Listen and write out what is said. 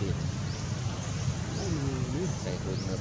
ปีนใส่ถุงครับ